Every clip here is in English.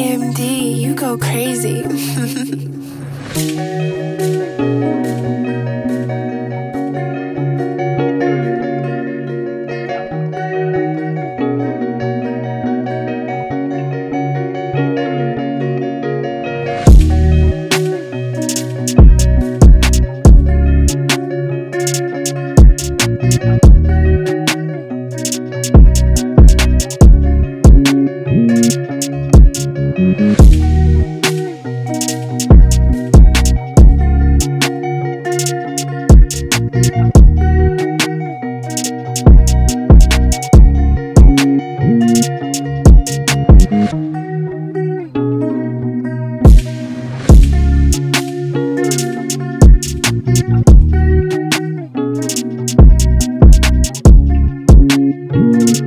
AMD, you go crazy. Thank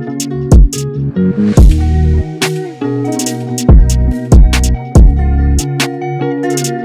you.